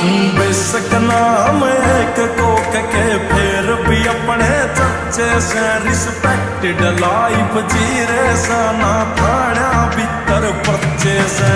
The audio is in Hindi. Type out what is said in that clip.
बेशक नाम एक कोक के, फिर भी अपने चच्चे से रिस्पेक्टेड लाइफ जी रे साना थाना भीतर पर्चे से